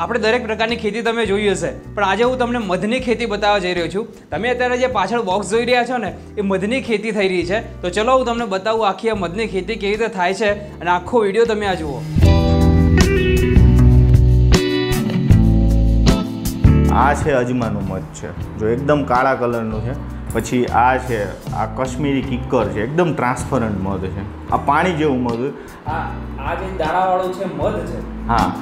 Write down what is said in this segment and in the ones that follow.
આપણે દરેક પ્રકારની ખેતી તમે જોઈ હશે. પણ આજે હું તમને મધની ખેતી બતાવવા જઈ રહ્યો છું. તમે અત્યારે જે પાછળ બોક્સ જોઈ રહ્યા છો ને એ મધની ખેતી થઈ રહી છે. તો ચલો હું તમને બતાવું આખી આ મધની ખેતી કેવી રીતે થાય છે અને આખો વીડિયો તમે આ જુઓ. આ છે અજમાનું મધ છે. જો એકદમ કાળા કલરનું છે. પછી આ છે આ કશ્મીરી કિક્કર છે. એકદમ ટ્રાન્સપરન્ટ મધ છે. આ પાણી જેવું મધ. હા આ જે દાણાવાળું છે મધ છે. હા.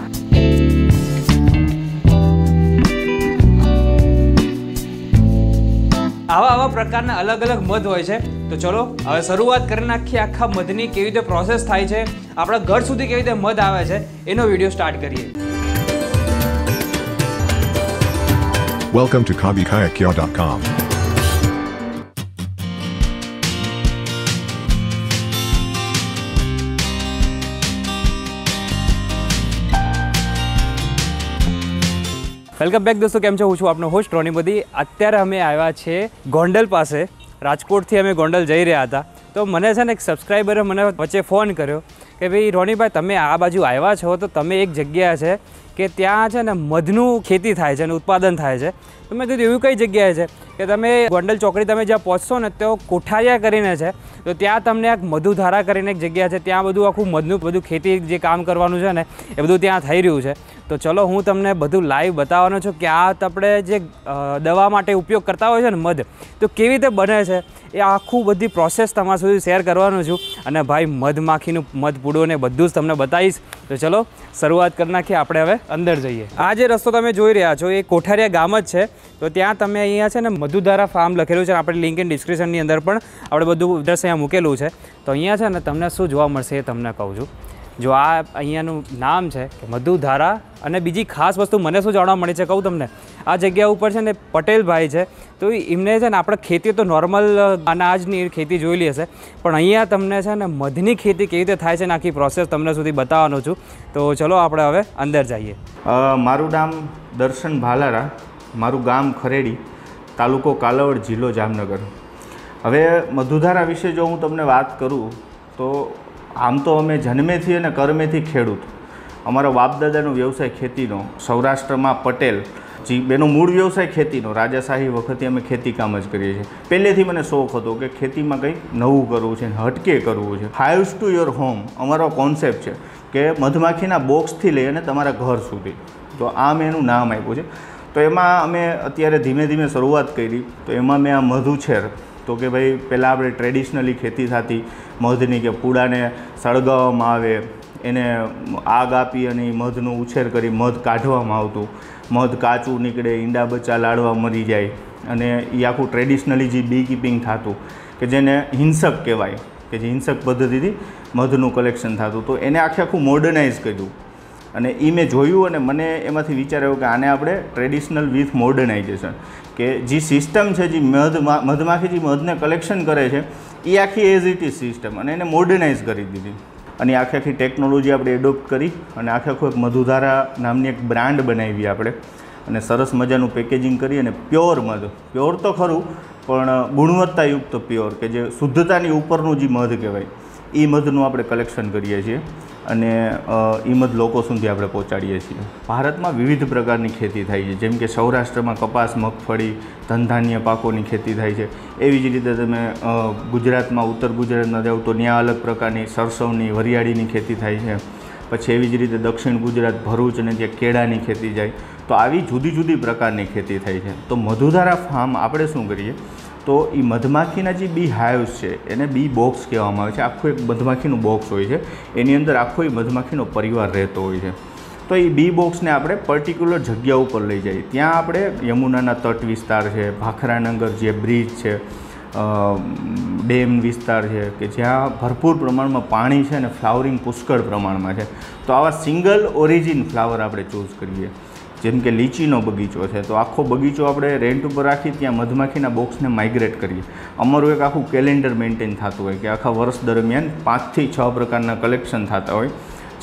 આવા આવા પ્રકારના અલગ અલગ મધ હોય છે. તો ચલો, હવે શરૂઆત કરી નાખીએ આખા મધની કેવી રીતે પ્રોસેસ થાય છે. આપણા ઘર સુધી કેવી રીતે મધ આવે છે, એનો વીડિયો સ્ટાર્ટ કરીએ. Welcome to KabiKayakya.com. Welcome back દોસ્તો, કેમ છો? હું છું આપનો હોસ્ટ રોની બધી અત્યારે અમે આવ્યા છે ગોંડલ પાસે. રાજકોટથી અમે ગોંડલ જઈ રહ્યા હતા. તો મને છે ને એક સબસ્ક્રાઈબરે મને વચ્ચે ફોન કર્યો કે ભાઈ રોનીભાઈ, તમે આ બાજુ આવ્યા છો? તો તમે એક જગ્યા છે કે ત્યાં છે ને મધનું ખેતી થાય છે અને ઉત્પાદન થાય છે. તો મેં કીધું એવું કઈ જગ્યાએ છે કે તમે ગોંડલ ચોકડી તમે જ્યાં પહોંચશો ને તો કોઠારિયા કરીને છે, તો ત્યાં તમને એક મધુધારા કરીને એક જગ્યા છે, ત્યાં બધું આખું મધનું બધું ખેતી જે કામ કરવાનું છે ને, એ બધું ત્યાં થઈ રહ્યું છે. તો ચલો હું તમને બધું લાઈવ બતાવવાનો છું કે આ આપણે જે દવા માટે ઉપયોગ કરતા હોય છે ને મધ, તો કેવી રીતે બને છે એ આખું બધી પ્રોસેસ તમારા સુધી શેર કરવાનું છું. અને ભાઈ મધમાખીનું મધ પૂડો ને બધું જ તમને બતાવીશ. તો ચલો શરૂઆત કરી નાખીએ આપણે હવે. અંદર જઈએ. આ જે રસ્તો તમે જોઈ રહ્યા છો, એ કોઠારિયા ગામ જ છે. તો ત્યાં તમે અહીંયા છે ને મધુધારા ફાર્મ લખેલું છે. આપણે લિંક ઇન ડિસ્ક્રિપ્શનની અંદર પણ આપણે બધું એડ્રેસ અહીંયા મૂકેલું છે. તો અહીંયા છે ને તમને શું જોવા મળશે એ તમને કહું છું. જો આ અહીંયાનું નામ છે કે મધુધારા અને બીજી ખાસ વસ્તુ મને શું જાણવા મળી છે, કહું તમને. આ જગ્યા ઉપર છે ને પટેલભાઈ છે, તો એમને છે ને આપણે ખેતી તો નોર્મલ અનાજની ખેતી જોયેલી હશે, પણ અહીંયા તમને છે ને મધની ખેતી કેવી રીતે થાય છે ને આખી પ્રોસેસ તમને સુધી બતાવવાનો છું. તો ચલો આપણે હવે અંદર જઈએ. મારું નામ દર્શન ભાલારા, મારું ગામ ખરેડી, તાલુકો કાલાવડ, જિલ્લો જામનગર. હવે મધુધારા વિશે જો હું તમને વાત કરું, તો આમ તો અમે જન્મેથી અને કર્મેથી ખેડૂત. અમારો બાપદાદાનો વ્યવસાય ખેતીનો, સૌરાષ્ટ્રમાં પટેલ, જી બેનો મૂળ વ્યવસાય ખેતીનો, રાજાશાહી વખતે અમે ખેતીકામ જ કરીએ છીએ. પહેલેથી મને શોખ હતો કે ખેતીમાં કંઈક નવું કરવું છે હટકે કરવું છે. હાઇવ્સ ટુ યોર હોમ અમારો કોન્સેપ્ટ છે કે મધમાખીના બોક્સથી લઈ અને તમારા ઘર સુધી. તો આ મેં એનું નામ આપ્યું છે. તો એમાં અમે અત્યારે ધીમે ધીમે શરૂઆત કરી. તો એમાં મેં આ મધુછેર તો કે ભાઈ, પહેલાં આપણે ટ્રેડિશનલી ખેતી થતી. મધની કે પૂડાને સળગાવવામાં આવે. એને આગ આપી અને એ મધનો ઉછેર કરી મધ કાઢવામાં આવતું. મધ કાચું નીકળે, ઈંડા બચ્ચા લાડવા મરી જાય અને એ આખું ટ્રેડિશનલી જે બી કીપિંગ થતું કે જેને હિંસક કહેવાય, કે જે હિંસક પદ્ધતિથી મધનું કલેક્શન થતું. તો એને આખે આખું મોડર્નાઇઝ કર્યું. અને એ મેં જોયું અને મને એમાંથી વિચાર આવ્યો કે આને આપણે ટ્રેડિશનલ વિથ મોડર્નાઇઝેશન કે જે સિસ્ટમ છે, જે મધ મધમાખી જે મધને કલેક્શન કરે છે એ આખી એઝ ઇટ ઇઝ સિસ્ટમ અને એને મોડર્નાઇઝ કરી દીધી. અને આખી આખી ટેકનોલોજી આપણે એડોપ્ટ કરી અને આખે આખું એક મધુધારા નામની એક બ્રાન્ડ બનાવી આપણે. અને સરસ મજાનું પેકેજિંગ કરી અને પ્યોર મધ. પ્યોર તો ખરું, પણ ગુણવત્તાયુક્ત પ્યોર કે જે શુદ્ધતાની ઉપરનું જે મધ કહેવાય, એ મધનું આપણે કલેક્શન કરીએ છીએ. અને ઈમદ લોકો સુધી આપણે પહોંચાડીએ છીએ. ભારતમાં વિવિધ પ્રકારની ખેતી થાય છે. જેમ કે સૌરાષ્ટ્રમાં કપાસ, મગફળી, ધનધાન્ય પાકોની ખેતી થાય છે. એવી જ રીતે તમે ગુજરાતમાં, ઉત્તર ગુજરાતમાં જાઓ તો ત્યાં અલગ પ્રકારની સરસવની, વરિયાળીની ખેતી થાય છે. પછી એવી જ રીતે દક્ષિણ ગુજરાત, ભરૂચ અને ત્યાં કેળાની ખેતી જાય. તો આવી જુદી જુદી પ્રકારની ખેતી થાય છે. તો મધુધારા ફાર્મ આપણે શું કરીએ? તો એ મધમાખીના જે બી હાઇવ્સ છે, એને બી બોક્સ કહેવામાં આવે છે. આખું એક મધમાખીનું બોક્સ હોય છે. એની અંદર આખો એ મધમાખીનો પરિવાર રહેતો હોય છે. તો એ બી બોક્સને આપણે પર્ટિક્યુલર જગ્યા ઉપર લઈ જઈએ. ત્યાં આપણે યમુનાના તટ વિસ્તાર છે, ભાખરાનગર જે બ્રિજ છે ડેમ વિસ્તાર છે, કે જ્યાં ભરપૂર પ્રમાણમાં પાણી છે અને ફ્લાવરિંગ પુષ્કળ પ્રમાણમાં છે. તો આવા સિંગલ ઓરિજિન ફ્લાવર આપણે ચૂઝ કરીએ. જેમ કે લીચીનો બગીચો છે, તો આખો બગીચો આપણે રેન્ટ ઉપર રાખી ત્યાં મધમાખીના બોક્સને માઇગ્રેટ કરીએ. અમારું એક આખું કેલેન્ડર મેન્ટેન થતું હોય કે આખા વર્ષ દરમિયાન પાંચથી છ પ્રકારના કલેક્શન થતા હોય.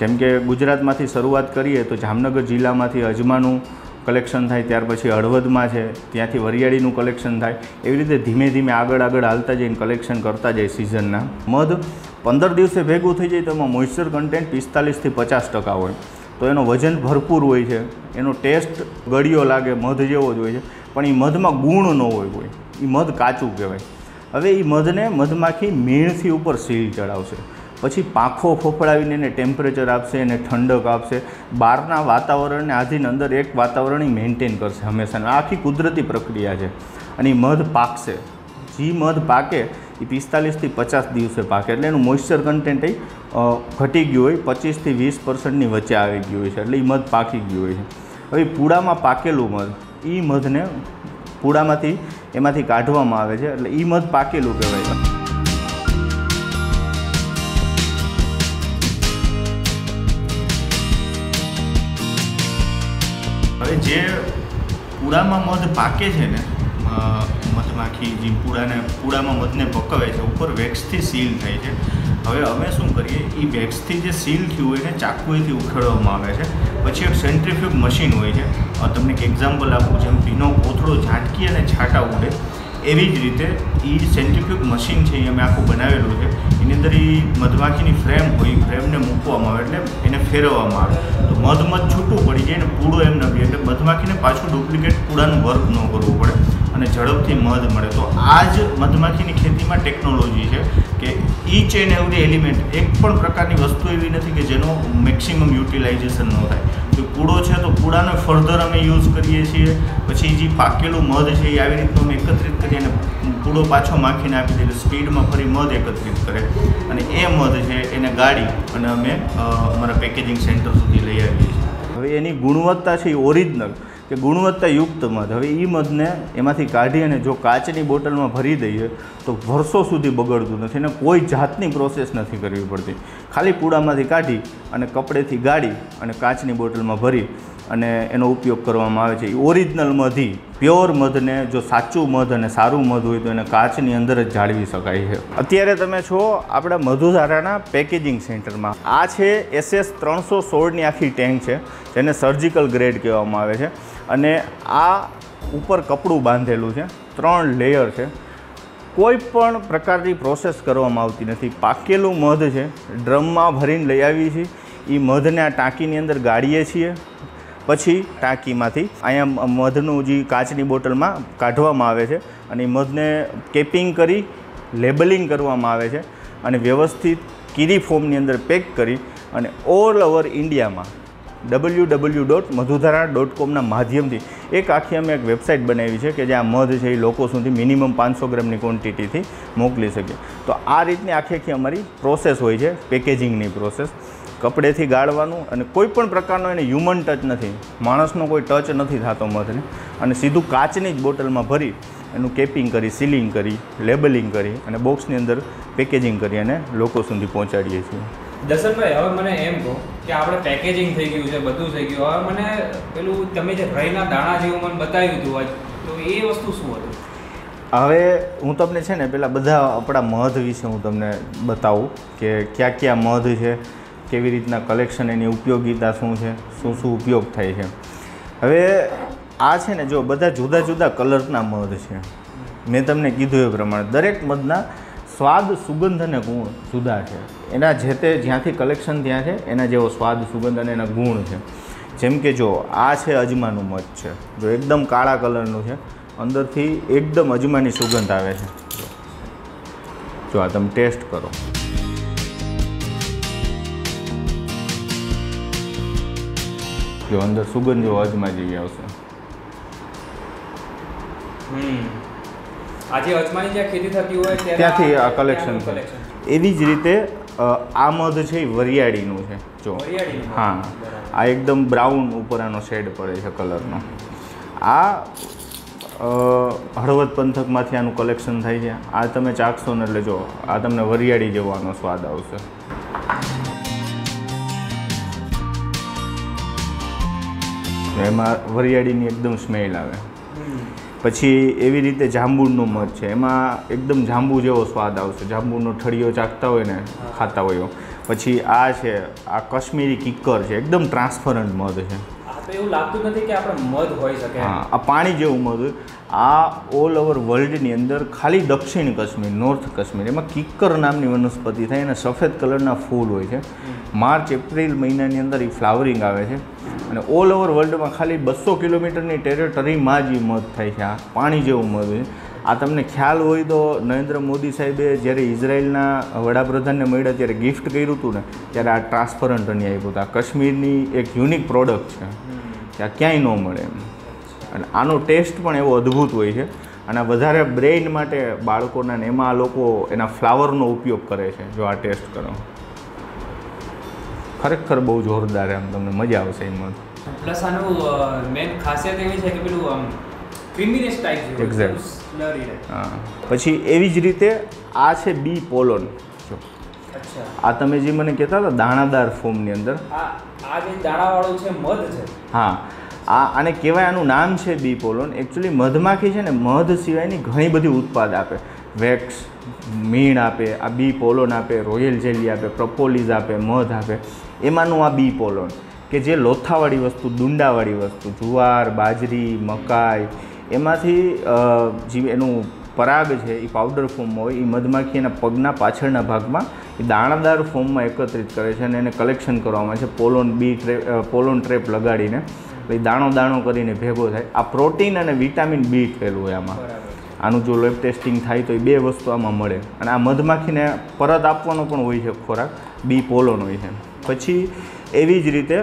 જેમ કે ગુજરાતમાંથી શરૂઆત કરીએ તો જામનગર જિલ્લામાંથી અજમાનું કલેક્શન થાય, ત્યાર પછી હળવદમાં છે, ત્યાંથી વરિયાળીનું કલેક્શન થાય. એવી રીતે ધીમે ધીમે આગળ આગળ હાલતા જઈને કલેક્શન કરતા જાય સિઝનના મધ પંદર દિવસે ભેગું થઈ જાય તો એમાં મોઇશ્ચર કન્ટેન્ટ પિસ્તાલીસથી પચાસ ટકા હોય. તો એનો વજન ભરપૂર હોય છે. એનો ટેસ્ટ ગળિયો લાગે, મધ જેવો જ હોય છે. પણ એ મધમાં ગુણ ન હોય કોઈ. એ મધ કાચું કહેવાય. હવે એ મધને મધમાખી મીણથી ઉપર સીલ ચડાવશે. પછી પાંખો ફોફડાવીને એને ટેમ્પરેચર આપશે એને ઠંડક આપશે. બહારના વાતાવરણને આધીન અંદર એક વાતાવરણ મેન્ટેન કરશે હંમેશા. આખી કુદરતી પ્રક્રિયા છે. અને એ મધ પાકશે. જે મધ પાકે એ પિસ્તાલીસથી પચાસ દિવસે પાકે. એટલે એનું મોઇશ્ચર કન્ટેન્ટ એ ઘટી ગયું હોય, પચીસથી વીસ પર્સન્ટની વચ્ચે આવી ગયું હોય છે. એટલે એ મધ પાકી ગયું હોય છે. હવે પૂળામાં પાકેલું મધ એ મધને પૂળામાંથી એમાંથી કાઢવામાં આવે છે. એટલે એ મધ પાકેલું કહેવાય હવે જે પૂળામાં મધ પાકે છે ને મધમાખી જે પૂળાને પૂળામાં મધને પકવે છે, ઉપર વેક્સથી સીલ થાય છે. હવે અમે શું કરીએ? એ વેક્સથી જે સીલ થયું હોય એને ચાકુએથી ઉખેડવામાં આવે છે. પછી એક સેન્ટ્રીફ્યુગ મશીન હોય છે. તમને એક એક્ઝામ્પલ આપું, જેમ ભીનો કોથળો ઝાંટકી અને છાંટા ઉડે. એવી જ રીતે એ સેન્ટ્રીફ્યુગ મશીન છે એ અમે આખું બનાવેલું છે. એની અંદર એ મધમાખીની ફ્રેમ હોય ફ્રેમને મૂકવામાં આવે એટલે એને ફેરવવામાં આવે. તો મધ મધ છૂટું પડી જાય અને પૂડો એમ ન એટલે મધમાખીને પાછું ડુપ્લિકેટ પૂડાનું વર્ક ન કરવું પડે. અને ઝડપથી મધ મળે. તો આ જ મધમાખીની ખેતીમાં ટેકનોલોજી છે. ઈચ એન્ડ એવરી એલિમેન્ટ એક પણ પ્રકારની વસ્તુ એવી નથી કે જેનો મેક્સિમમ યુટિલાઇઝેશન ન થાય. જો કૂડો છે તો કૂડાને ફર્ધર અમે યુઝ કરીએ છીએ. પછી જે પાકેલું મધ છે એ આવી રીતનું અમે એકત્રિત કરી અને કૂડો પાછો માખીને આપી દઈએ. સ્પીડમાં ફરી મધ એકત્રિત કરે. અને એ મધ છે એને ગાળી અને અમે અમારા પેકેજિંગ સેન્ટર સુધી લઈ આવીએ છીએ. હવે એની ગુણવત્તા છે એ ઓરિજિનલ કે ગુણવત્તાયુક્ત મધ. હવે એ મધને એમાંથી કાઢી અને જો કાચની બોટલમાં ભરી દઈએ તો વર્ષો સુધી બગડતું નથી અને કોઈ જાતની પ્રોસેસ નથી કરવી પડતી. ખાલી પૂળામાંથી કાઢી અને કપડેથી ગાળી અને કાચની બોટલમાં ભરી અને એનો ઉપયોગ કરવામાં આવે છે. એ ઓરિજિનલ મધી પ્યોર મધને, જો સાચું મધ અને સારું મધ હોય તો એને કાચની અંદર જ જાળવી શકાય છે. અત્યારે તમે છો આપણા મધુધારાના પેકેજિંગ સેન્ટરમાં. આ છે એસએસ ત્રણસો સોળની આખી ટેન્ક છે, જેને સર્જિકલ ગ્રેડ કહેવામાં આવે છે. અને આ ઉપર કપડું બાંધેલું છે, ત્રણ લેયર છે. કોઈ પણ પ્રકારની પ્રોસેસ કરવામાં આવતી નથી. પાકેલું મધ છે, ડ્રમમાં ભરીને લઈ આવીએ છીએ. એ મધને આ ટાંકીની અંદર ગાળીએ છીએ. પછી ટાંકીમાંથી. અહીંયા મધનું જે કાચની બોટલમાં કાઢવામાં આવે છે અને મધને કેપિંગ કરી, લેબલિંગ કરવામાં આવે છે અને વ્યવસ્થિત કીરી ફોર્મની અંદર પેક કરી અને ઓલ ઓવર ઇન્ડિયામાં W W dot Madhudhara dot કોમના માધ્યમથી એક આખી અમે એક વેબસાઇટ બનાવી છે કે જ્યાં મધ છે એ લોકો સુધી મિનિમમ પાંચસો ગ્રામની ક્વોન્ટિટીથી મોકલી શકીએ તો આ રીતની આખી આખી અમારી પ્રોસેસ હોય છે, પેકેજિંગની પ્રોસેસ. કપડેથી ગાળવાનું અને કોઈ પણ પ્રકારનો એને હ્યુમન ટચ નથી. માણસનો કોઈ ટચ નથી થતો મધને. અને સીધું કાચની જ બોટલમાં ભરી એનું કેપિંગ કરી સીલિંગ કરી લેબલિંગ કરી અને બોક્સની અંદર પેકેજિંગ કરી અને લોકો સુધી પહોંચાડીએ છીએ. દર્શનભાઈ હવે મને એમ કહો કે આપણે પેકેજિંગ થઈ ગયું છે બધું થઈ ગયું. હવે મને પેલું તમે જે રહીના દાણા જેવું મને બતાવ્યું હતું આજ તો એ વસ્તુ શું હતું? હવે હું તમને છે ને પેલા બધા આપણા મધ વિશે હું તમને બતાવું કે ક્યાં ક્યાં મધ છે કેવી રીતના કલેક્શન એની ઉપયોગિતા શું છે, શું શું ઉપયોગ થાય છે. હવે આ છે ને જો બધા જુદા જુદા કલરના મધ છે. મેં તમને કીધું એ પ્રમાણે દરેક મધના સ્વાદ, સુગંધ અને ગુણ જુદા છે. એના જે તે જ્યાંથી કલેક્શન ત્યાં છે, એના જેવો સ્વાદ, સુગંધ અને એના ગુણ છે. જેમ કે જો આ છે અજમાનું મધ છે. જો એકદમ કાળા કલરનું છે, અંદરથી એકદમ અજમાની સુગંધ આવે છે. જો. આ તમે ટેસ્ટ કરો. જો અંદર સુગંધ અજમા જેવી આવશે. આજે અજમાની જ્યાં ખેતી થતી હોય ત્યાંથી આ કલેક્શન એવી જ રીતે આ મધ છે એ વરિયાળીનું છે. જો. હા. આ એકદમ બ્રાઉન ઉપર આનો શેડ પડે છે કલરનો. આ હળવદ પંથકમાંથી આનું કલેક્શન થાય છે. આ તમે ચાખશો ને એટલે જો આ તમને વરિયાળી જેવો આનો સ્વાદ આવશે. એમાં વરિયાળીની એકદમ સ્મેલ આવે. પછી એવી રીતે જાંબુનું મધ છે. એમાં એકદમ જાંબુ જેવો સ્વાદ આવશે. જાંબુનો ઠળિયો ચાખતા હોય ને ખાતા હોય પછી આ છે આ કાશ્મીરી કિક્કર છે. એકદમ ટ્રાન્સપરન્ટ મધ છે. આ આ એવું લાગતું નથી કે આપણે મધ હોઈ શકે. હા આ પાણી જેવું મધ આ ઓલ ઓવર વર્લ્ડની અંદર ખાલી દક્ષિણ કાશ્મીર નોર્થ કાશ્મીર એમાં કિક્કર નામની વનસ્પતિ થાય અને સફેદ કલરના ફૂલ હોય છે. માર્ચ એપ્રિલ મહિનાની અંદર એ ફ્લાવરિંગ આવે છે. અને ઓલ ઓવર વર્લ્ડમાં ખાલી બસો કિલોમીટરની ટેરેટરીમાં જ એ મધ થાય છે, આ પાણી જેવું મધ છે. આ તમને ખ્યાલ હોય તો નરેન્દ્ર મોદી સાહેબે જ્યારે ઇઝરાયલના વડાપ્રધાનને મળ્યા ત્યારે ગિફ્ટ કર્યું હતું ને, ત્યારે આ ટ્રાન્સપરન્ટ અહીં આપ્યું હતું. આ કાશ્મીરની એક યુનિક પ્રોડક્ટ છે, કે આ ક્યાંય ન મળે એમ. અને આનો ટેસ્ટ પણ એવો અદ્ભુત હોય છે. અને વધારે બ્રેઇન માટે બાળકોના ને એમાં આ લોકો એના ફ્લાવરનો ઉપયોગ કરે છે, જો આ ટેસ્ટ કરો. ખરેખર બહુ જોરદાર એમ તમને મજા આવશે એમાં. પ્લસ આનું મેન ખાસિયત એવી છે કે પેલું આમ ક્રીમીનેસ ટાઈપ. સ્લરી હા. પછી એવી જ રીતે આ છે બી પોલોન. જો. આ તમે જે મને કહેતા હતા દાણાદાર ફોર્મની અંદર. આ જે દાણાવાળું છે મધ છે. હા. આ આને કહેવાય આનું નામ છે બી પોલોન. એકચ્યુઅલી મધમાખી છે ને મધ સિવાયની ઘણી બધી ઉત્પાદ આપે. વેક્સ મીણ આપે આ બી પોલોન આપે રોયલ જેલી આપે પ્રપોલીઝ આપે મધ આપે. એમાંનું આ બી પોલોન કે જે લોથાવાળી વસ્તુ ડુંડાવાળી વસ્તુ જુવાર બાજરી મકાઈ એમાંથી જે એનું પરાગ છે એ પાવડર ફોર્મમાં હોય એ મધમાખી એના પગના પાછળના ભાગમાં એ દાણાદાર ફોર્મમાં એકત્રિત કરે છે અને એને કલેક્શન કરવામાં આવે છે pollen bee trap pollen trap લગાડીને. પછી દાણો દાણો કરીને ભેગો થાય. આ પ્રોટીન અને વિટામિન બી થયેલું હોય આમાં. આનું જો લેબ ટેસ્ટિંગ થાય તો એ બે વસ્તુ આમાં મળે. અને આ મધમાખીને પરત આપવાનો પણ હોય છે ખોરાક બી પોલોન હોય છે. પછી એવી જ રીતે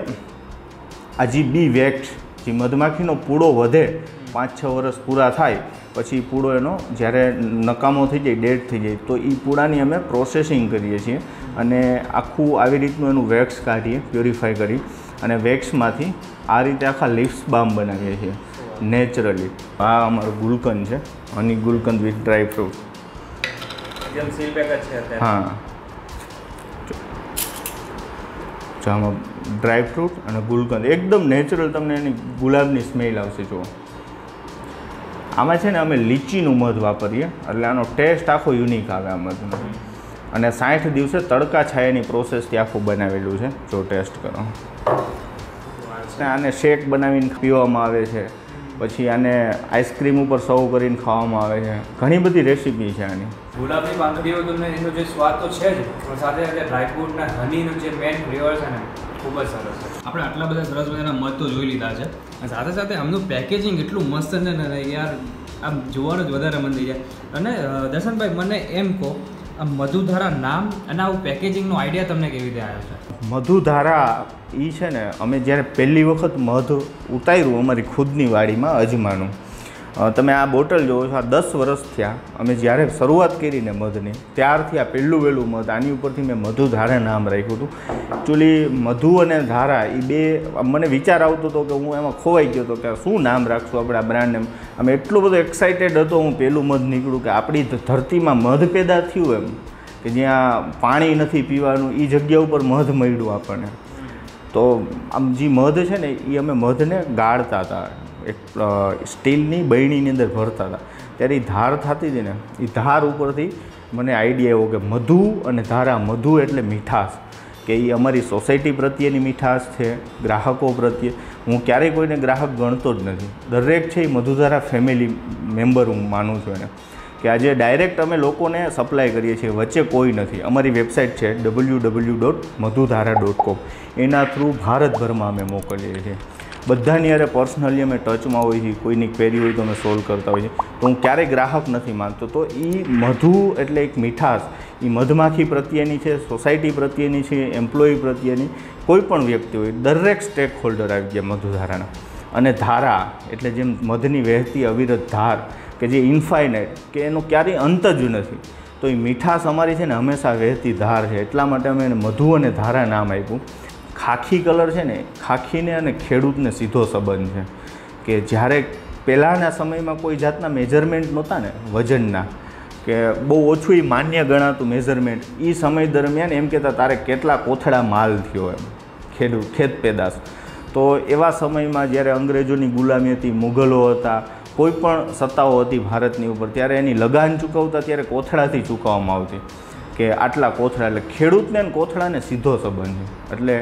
આ જે બી વેક્સ જે મધમાખીનો પૂળો વધે પાંચ છ વર્ષ પૂરા થાય પછી પૂળો એનો જ્યારે નકામો થઈ જાય ડેડ થઈ જાય તો એ પૂળાની અમે પ્રોસેસિંગ કરીએ છીએ અને આખું આવી રીતનું એનું વેક્સ કાઢીએ પ્યોરિફાય કરી અને વેક્સમાંથી આ રીતે આખા લિપ્સ બામ બનાવીએ છીએ નેચરલી. આ અમારું ગુલકંદ છે honey gulkand with dry fruit. હા. આમાં ડ્રાય ફ્રૂટ અને ગુલકંદ એકદમ નેચરલ તમને એની ગુલાબની સ્મેલ આવશે, જુઓ. આમાં છે ને અમે લીચીનું મધ વાપરીએ, એટલે આનો ટેસ્ટ આખો યુનિક આવે આ મધનો. અને સાઠ દિવસે તડકા છાયાની પ્રોસેસથી આખું બનાવેલું છે, જો ટેસ્ટ કરો. આને શેક બનાવીને પીવામાં આવે છે. પછી આને આઈસ્ક્રીમ ઉપર સર્વ કરીને ખાવામાં આવે છે. ઘણી બધી રેસીપી છે આની. ગુલાબની પાંદડીઓ તમને એનો જે સ્વાદ તો છે જ પણ સાથે સાથે ડ્રાયફ્રૂટના હનીનો જે મેન ફ્લેવર છે ને ખૂબ જ સરસ છે. આપણે આટલા બધા સરસ મજાના મધ તો જોઈ લીધા છે. અને સાથે સાથે આમનું પેકેજિંગ એટલું મસ્ત છે ને યાર આમ જોવાનું જ વધારે મન થઈ જાય. અને દર્શનભાઈ મને એમ કહો મધુધારા નામ અને આવું પેકેજિંગનો આઈડિયા તમને કેવી રીતે આવ્યો છે મધુધારા એ છે ને, અમે જ્યારે પહેલી વખત મધ ઉતાર્યું અમારી ખુદની વાડીમાં, અજમાનું. તમે આ બોટલ જોવો છો, આ દસ વર્ષ થયા. અમે જ્યારે શરૂઆત કરીને મધની, ત્યારથી આ પહેલું વહેલું મધ, આની ઉપરથી મેં મધુ ધારા નામ રાખ્યું હતું. એકચ્યુઅલી મધુ અને ધારા એ બે મને વિચાર આવતો હતો કે હું એમાં ખોવાઈ ગયો હતો કે શું નામ રાખશું આપણે આ બ્રાન્ડ નેમ અમે એટલો બધો એક્સાઇટેડ હતો, હું પહેલું મધ નીકળ્યું કે આપણી ધરતીમાં મધ પેદા થયું એમ, કે જ્યાં પાણી નથી પીવાનું એ જગ્યા ઉપર મધ મળ્યું આપણને. તો આમ જે મધ છે ને એ અમે મધને ગાળતા હતા. એક સ્ટીલની બૈણીની અંદર ભરતા હતા. ત્યારે એ ધાર થતી હતી ને એ ધાર ઉપરથી મને આઈડિયા એવો કે મધુ અને ધારા મધુ એટલે મીઠાશ. કે એ અમારી સોસાયટી પ્રત્યેની મીઠાશ છે, ગ્રાહકો પ્રત્યે. હું ક્યારેય કોઈને ગ્રાહક ગણતો જ નથી. દરેક છે એ મધુધારા ફેમિલી મેમ્બર હું માનું છું એને. કે આજે ડાયરેક્ટ અમે લોકોને સપ્લાય કરીએ છીએ, વચ્ચે કોઈ નથી. અમારી વેબસાઇટ છે W W dot Madhudhara dot com એના થ્રુ ભારતભરમાં અમે મોકલીએ છીએ. બધાની યારે પર્સનલી અમે ટચમાં હોઈએ છીએ, કોઈની ક્વેરી હોય તો અમે સોલ્વ કરતા હોઈએ છીએ. તો હું ક્યારેય ગ્રાહક નથી માનતો. તો એ મધુ એટલે એક મીઠાશ એ મધમાખી પ્રત્યેની છે સોસાયટી પ્રત્યેની છે એમ્પ્લોયી પ્રત્યેની, કોઈ પણ વ્યક્તિ હોય, દરેક સ્ટેક હોલ્ડર આવી ગયા મધુધારાના અને ધારા એટલે જેમ મધની વહેતી અવિરત ધાર, કે જે ઇન્ફાઇનાઇટ કે એનો ક્યારેય અંત જ નથી. તો એ મીઠાશ અમારી છે ને હંમેશા વહેતી ધાર છે. એટલા માટે અમે એને મધુ અને ધારા નામ આપ્યું. ખાખી કલર છે ને, ખાખીને અને ખેડૂતને સીધો સંબંધ છે કે જ્યારે પહેલાંના સમયમાં કોઈ જાતના મેજરમેન્ટ નહોતા ને વજનના, કે બહુ ઓછું એ માન્ય ગણાતું મેઝરમેન્ટ એ સમય દરમિયાન એમ કહેતા, તારે કેટલા કોથળા માલ થયો એમ ખેડૂત ખેત પેદાશ. તો એવા સમયમાં જ્યારે અંગ્રેજોની ગુલામી હતી, મુઘલો હતા, કોઈ પણ સત્તાઓ હતી ભારતની ઉપર, ત્યારે એની લગાન ચૂકવતા ત્યારે કોથળાથી ચૂકવવામાં આવતી. કે આટલા કોથળા, એટલે ખેડૂતને અને કોથળાને સીધો સંબંધ છે. એટલે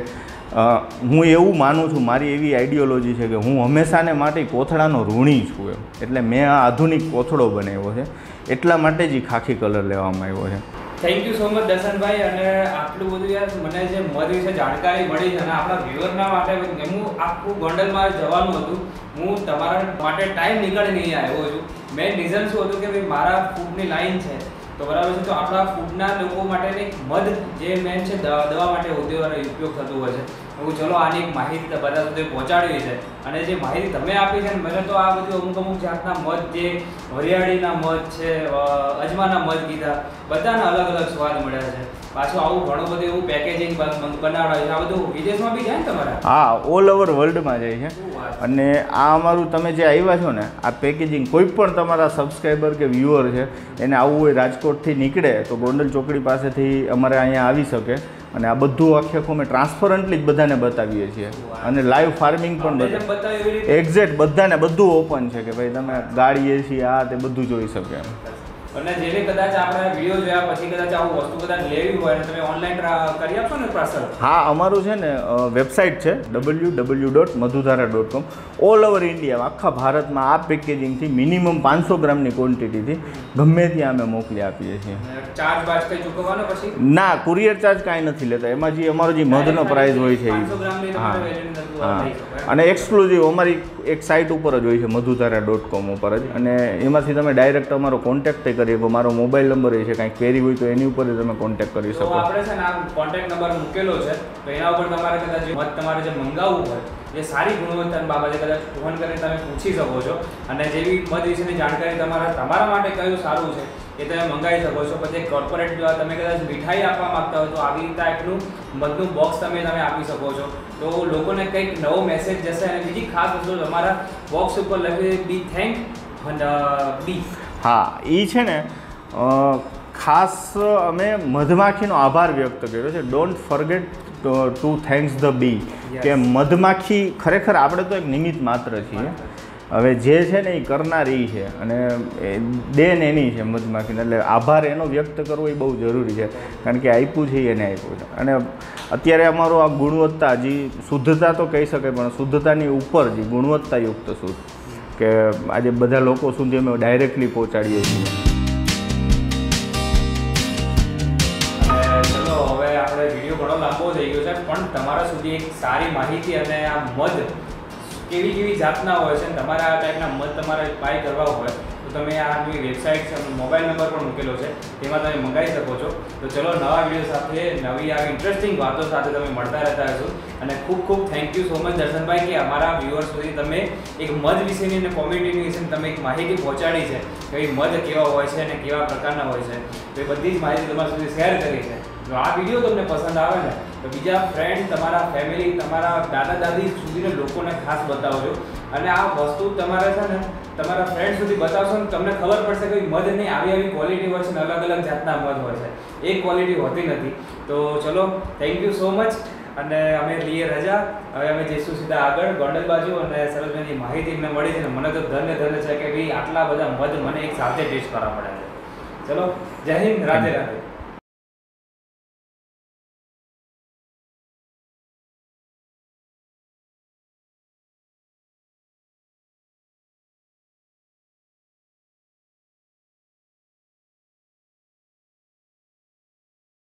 હું એવું માનું છું, મારી એવી આઈડિયોલોજી છે કે હું હંમેશાને માટે કોથળાનો ઋણી છું એમ. એટલે મેં આ આધુનિક કોથળો બનાવ્યો છે. એટલા માટે જ એ ખાખી કલર લેવામાં આવ્યો છે. Thank you so much Darshanbhai, અને આટલું બધું યાર મને જે મત વિશે જાણકારી મળી છે, અને આપણા વ્યુઅરના માટે હું આખું ગોંડલમાં જવાનું હતું. હું તમારા માટે ટાઈમ નીકળીને અહીં આવ્યો છું. મેઇન રીઝન શું હતું કે ભાઈ મારા ફૂડની લાઈન છે તો બરાબર છે, તો આપણા ફૂડના લોકો માટે મધ જે મેન છે, દવા માટે ઉપયોગ થતો હોય છે. હું ચલો આની એક માહિતી બધા સુધી પહોંચાડવી છે. અને જે માહિતી તમે આપી છે ને, મને તો આ બધું અમુક અમુક જાતના મધ જે હરિયાળીના મધ છે અજમાના મધ કીધા, બધાના અલગ અલગ સ્વાદ મળ્યા છે. પાછું આવું ઘણું બધું એવું પેકેજિંગ બનાવડાવ્યું આ બધું વિદેશમાં બી જાય ને તમારા? હા ઓલ ઓવર વર્લ્ડમાં જાય છે? અને આ અમારું તમે જે આવ્યા છો ને આ પેકેજિંગ કોઈ પણ તમારા સબસ્ક્રાઈબર કે વ્યુઅર છે એને આવવું હોય રાજકોટથી નીકળે તો ગોંડલ ચોકડી પાસેથી અમારે અહીંયા આવી શકે. અને આ બધું આખે આખું અમે ટ્રાન્સપરન્ટલી જ બધાને બતાવીએ છીએ. અને લાઈવ ફાર્મિંગ પણ બતાવીએ એક્ઝેક્ટ બધાને બધું ઓપન છે કે ભાઈ તમે ગાડીએ છીએ આ તે બધું જોઈ શકે એમ. અને જેને કદાચ આપણે વીડિયો જોયા પછી કદાચ આવું વસ્તુ કદાચ લેવી હોય તમે ઓનલાઈન કરી આપશો ને પાર્સલ હા અમારું છે ને વેબસાઇટ છે W W dot Madhudhara dot com all over India આખા ભારતમાં આ પેકેજિંગથી મિનિમમ પાંચસો ગ્રામની ક્વોન્ટિટીથી ગમે ત્યાં અમે મોકલી આપીએ છીએ. ચાર્જ બાર્જ કંઈ ચૂકવવાનો પછી? ના કુરિયર ચાર્જ કાંઈ નથી લેતા. એમાં જે અમારો જે મધનો પ્રાઇસ હોય છે 500 ગ્રામની ઈ. તમારે હા. હા. અને એક્સક્લુઝિવ અમારી એક સાઇટ ઉપર જ હોય છે મધુધારા ડોટ કોમ ઉપર જ. અને એમાંથી તમે ડાયરેક્ટ અમારો કોન્ટેક્ટ કરી શકો મારો મોબાઈલ નંબર એ છે કાંઈ ક્વેરી હોય તો એની ઉપર તમે કોન્ટેક્ટ કરી શકો. આપણે છે ને કોન્ટેક કોન્ટેક્ટ નંબર મૂકેલો છે તો એના ઉપર તમારે કદાચ મત તમારે જે મંગાવવું હોય એ સારી ગુણવત્તાની બાબતે કદાચ ફોન કરીને તમે પૂછી શકો છો. અને જેવી મત વિશેની જાણકારી તમારા તમારા માટે કયું સારું છે એ તમે મંગાવી શકો છો. પછી કોર્પોરેટ દ્વારા તમે કદાચ મીઠાઈ આપવા માંગતા હોય તો આવી રીતે એકનું મધનું બોક્સ તમે તમે આપી શકો છો. તો લોકોને કંઈક નવો મેસેજ જશે અને બીજી ખાસ વસ્તુ તમારા બોક્સ ઉપર લખી બી થેન્ક બી હા એ છે ને ખાસ અમે મધમાખીનો આભાર વ્યક્ત કર્યો છે. Don't forget to thanks the bee. કે મધમાખી ખરેખર આપણે તો એક નિમિત્ત માત્ર છીએ. હવે જે છે ને એ કરનારી છે અને દેન એની છે મધમાખીને. એટલે આભાર એનો વ્યક્ત કરવો એ બહુ જરૂરી છે. કારણ કે આપ્યું છે એને આપ્યું છે. અને અત્યારે અમારો આ ગુણવત્તા જે શુદ્ધતા તો કહી શકાય પણ શુદ્ધતાની ઉપર જે ગુણવત્તાયુક્ત શુદ્ધ કે આજે બધા લોકો સુધી અમે ડાયરેક્ટલી પહોંચાડીએ છીએ. હવે આપણે વીડિયો ઘણો લાંબો થઈ ગયો છે, પણ તમારા સુધી એક સારી માહિતી અને આ મધ કેવી કેવી જાતના હોય છે અને તમારા આ ટાઈપના મધ તમારે બાય કરવા હોય, તો તમે આની વેબસાઇટ છે મોબાઈલ નંબર પણ મૂકેલો છે, તેમાં તમે મંગાવી શકો છો. તો ચલો, નવા વીડિયો સાથે નવી આવી ઇન્ટરેસ્ટિંગ વાતો સાથે તમે મળતા રહેતા હશો. અને ખૂબ ખૂબ thank you so much Darshanbhai, કે અમારા વ્યુઅર્સ સુધી તમે એક મધ વિશેની અને કોમ્યુનિટી વિશેની તમે એક માહિતી પહોંચાડી છે, કે એ મધ કેવા હોય છે અને કેવા પ્રકારના હોય છે. તો એ બધી જ માહિતી તમારા સુધી શેર કરી છે. જો આ વીડિયો તમને પસંદ આવે ને તો બીજા ફ્રેન્ડ તમારા ફેમિલી તમારા દાદા દાદી સુધીના લોકોને ખાસ બતાવજો. અને આ વસ્તુ તમારે છે ને, તમારા ફ્રેન્ડ સુધી બતાવશો ને તમને ખબર પડશે કે મધ નહીં, આવી આવી ક્વોલિટી હોય છે ને અલગ અલગ જાતના મધ હોય છે. એ ક્વોલિટી હોતી નથી. તો ચલો થેન્ક યુ સો મચ અને અમે લઈએ રજા. હવે અમે જઈશું સીધા આગળ, ગોંડલ બાજુ, અને સરસભાઈની માહિતી અમને મળી છે ને, મને તો ધન્ય ધન્ય છે કે ભાઈ આટલા બધા મધ મને એક સાથે ટેસ્ટ કરવા પડે છે. ચલો, જય હિન્દ રાધે રાધે